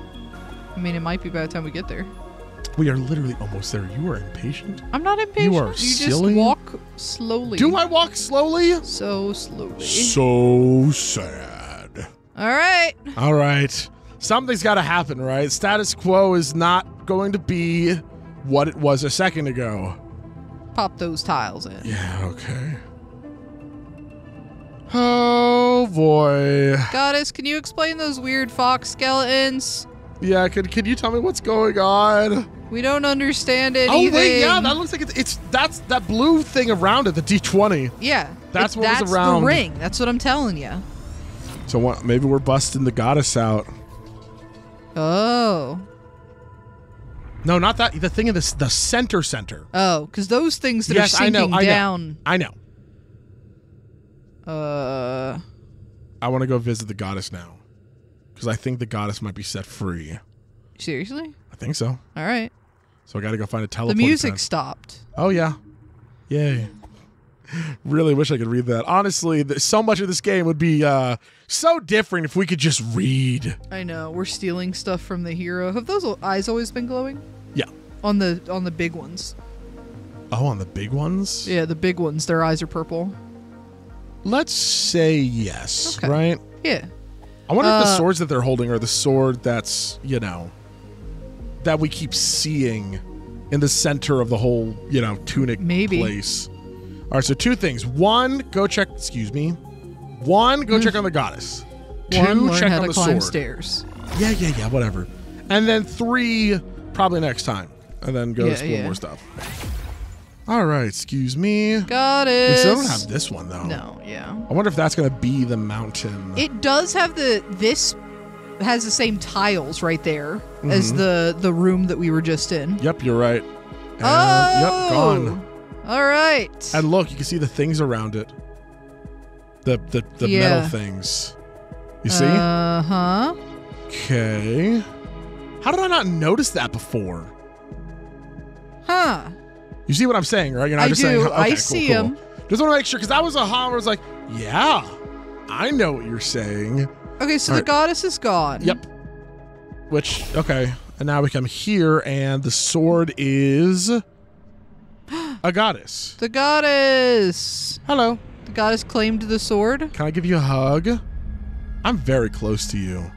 Speaker 1: I mean, it might be by the time we get there.
Speaker 2: We are literally almost there. You are impatient.
Speaker 1: I'm not impatient.
Speaker 2: You are
Speaker 1: you
Speaker 2: silly.
Speaker 1: just walk slowly.
Speaker 2: Do I walk slowly?
Speaker 1: So slowly.
Speaker 2: So sad.
Speaker 1: All right.
Speaker 2: All right. Something's got to happen, right? Status quo is not going to be what it was a second ago.
Speaker 1: Pop those tiles in.
Speaker 2: Yeah, okay. Oh boy.
Speaker 1: Goddess, can you explain those weird fox skeletons?
Speaker 2: Yeah, could could you tell me what's going on?
Speaker 1: We don't understand anything.
Speaker 2: Oh wait, yeah, that looks like it's, it's that's that blue thing around it, the D twenty.
Speaker 1: yeah.
Speaker 2: That's
Speaker 1: it-
Speaker 2: what was
Speaker 1: that's
Speaker 2: around.
Speaker 1: the ring. That's what I'm telling you.
Speaker 2: So what, maybe we're busting the goddess out.
Speaker 1: Oh.
Speaker 2: No, not that. The thing in the the center center.
Speaker 1: Oh, because those things that
Speaker 2: Yes,
Speaker 1: are
Speaker 2: I know,
Speaker 1: sinking
Speaker 2: I know.
Speaker 1: down.
Speaker 2: I know.
Speaker 1: Uh.
Speaker 2: I want to go visit the goddess now, because I think the goddess might be set free.
Speaker 1: Seriously?
Speaker 2: I think so.
Speaker 1: All right.
Speaker 2: So I got to go find a
Speaker 1: telephone.
Speaker 2: The
Speaker 1: music
Speaker 2: fence.
Speaker 1: stopped.
Speaker 2: Oh yeah, yay! Really wish I could read that. Honestly, th- so much of this game would be uh, so different if we could just read.
Speaker 1: I know. We're stealing stuff from the hero. Have those eyes always been glowing?
Speaker 2: Yeah.
Speaker 1: On the on the big ones.
Speaker 2: Oh, on the big ones.
Speaker 1: Yeah, the big ones. Their eyes are purple.
Speaker 2: Let's say yes,
Speaker 1: Okay.
Speaker 2: right?
Speaker 1: Yeah.
Speaker 2: I wonder if the
Speaker 1: Uh,
Speaker 2: swords that they're holding are the sword that's, you know, that we keep seeing in the center of the whole, you know, tunic
Speaker 1: Maybe.
Speaker 2: place. All right, so two things. One, go check, excuse me. One, go check on the goddess. Two,
Speaker 1: Mm. One, learn
Speaker 2: check on the
Speaker 1: climb
Speaker 2: sword.
Speaker 1: stairs.
Speaker 2: Yeah, yeah, yeah, whatever. And then three, probably next time. And then go
Speaker 1: Yeah,
Speaker 2: explore
Speaker 1: yeah.
Speaker 2: more stuff. All right, excuse me.
Speaker 1: Got
Speaker 2: We
Speaker 1: it.
Speaker 2: still don't have this one, though.
Speaker 1: No, yeah.
Speaker 2: I wonder if that's going to be the mountain.
Speaker 1: It does have the this has the same tiles right there as
Speaker 2: Mhm.
Speaker 1: the the room that we were just in.
Speaker 2: Yep, you're right. And,
Speaker 1: oh,
Speaker 2: Yep, gone.
Speaker 1: All right.
Speaker 2: And look, you can see the things around it. The the, the
Speaker 1: Yeah.
Speaker 2: metal things. You see?
Speaker 1: Uh huh.
Speaker 2: Okay. How did I not notice that before?
Speaker 1: Huh.
Speaker 2: You see what I'm saying, right? You're not
Speaker 1: I
Speaker 2: just
Speaker 1: do.
Speaker 2: saying. Okay,
Speaker 1: I
Speaker 2: cool,
Speaker 1: see
Speaker 2: cool.
Speaker 1: 'em.
Speaker 2: Just want to make sure because that was a ha I was like, yeah, I know what you're saying.
Speaker 1: Okay, so
Speaker 2: All
Speaker 1: the
Speaker 2: right.
Speaker 1: goddess is gone.
Speaker 2: Yep. Which okay, and now we come here, and the sword is a goddess.
Speaker 1: The goddess.
Speaker 2: Hello.
Speaker 1: The goddess claimed the sword.
Speaker 2: Can I give you a hug? I'm very close to you.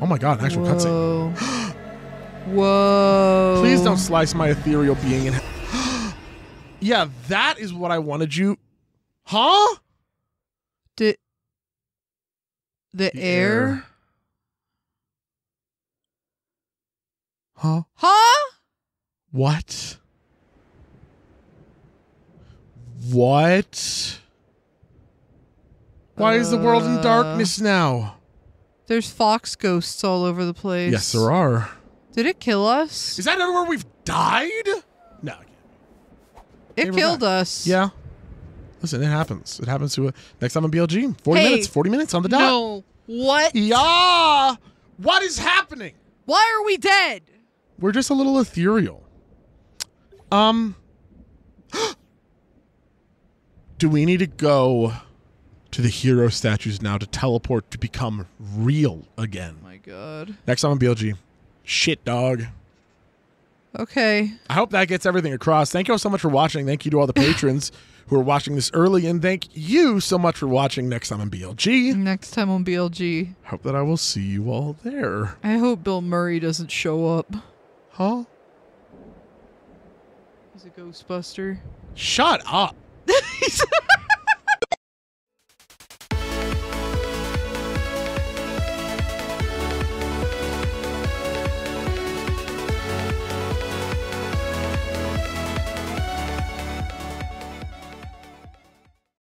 Speaker 2: Oh my god, an actual cutscene.
Speaker 1: Whoa. Whoa.
Speaker 2: Please don't slice my ethereal being in half. yeah, that is what I wanted you. Huh?
Speaker 1: Did the,
Speaker 2: The
Speaker 1: air?
Speaker 2: air. Huh?
Speaker 1: Huh?
Speaker 2: What? What? Why is the world in
Speaker 1: Uh,
Speaker 2: darkness now?
Speaker 1: There's fox ghosts all over the place.
Speaker 2: Yes, there are.
Speaker 1: Did it kill us?
Speaker 2: Is that everywhere we've died? No.
Speaker 1: It
Speaker 2: Hey, we're
Speaker 1: killed us.
Speaker 2: Yeah. Listen, it happens. It happens to a next time on BLG. Forty
Speaker 1: Hey.
Speaker 2: minutes. Forty minutes on the dot.
Speaker 1: No. What?
Speaker 2: Yeah. What is happening?
Speaker 1: Why are we dead?
Speaker 2: We're just a little ethereal. Um. do we need to go to the hero statues now to teleport to become real again?
Speaker 1: my god.
Speaker 2: Next time on BLG. Shit, dog.
Speaker 1: Okay.
Speaker 2: I hope that gets everything across. Thank you all so much for watching. Thank you to all the patrons who are watching this early, and thank you so much for watching next time on BLG.
Speaker 1: Next time on BLG.
Speaker 2: Hope that I will see you all there.
Speaker 1: I hope Bill Murray doesn't show up.
Speaker 2: Huh?
Speaker 1: He's a Ghostbuster.
Speaker 2: Shut up.